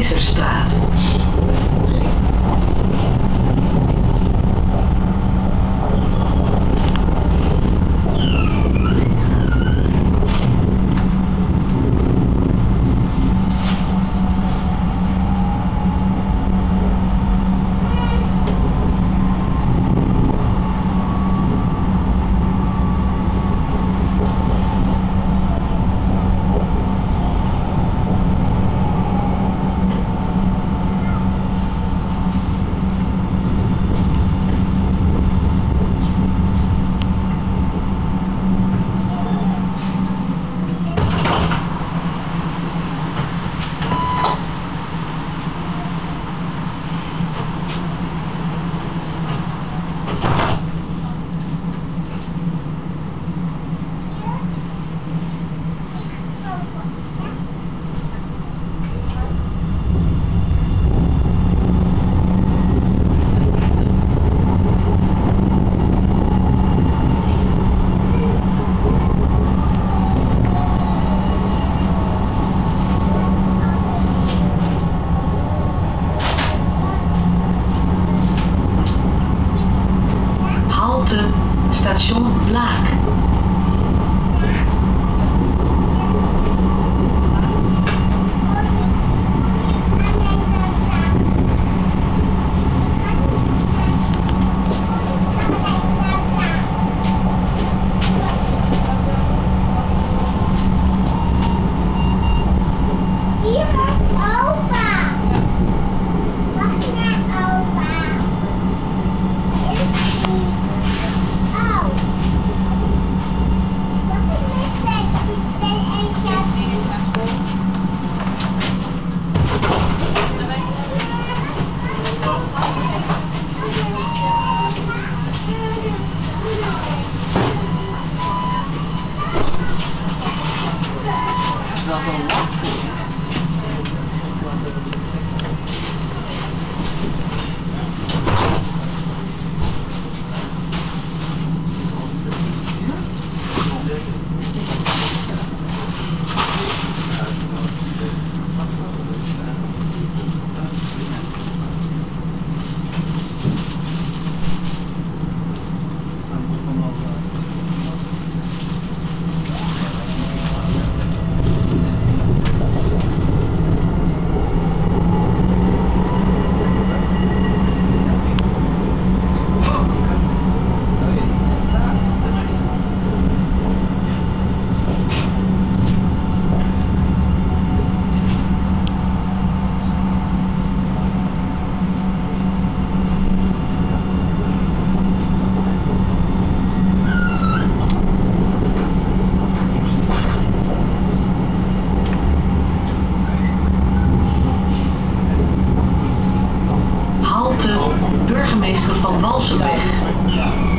Keizersstraat. station Black. Walsenweg.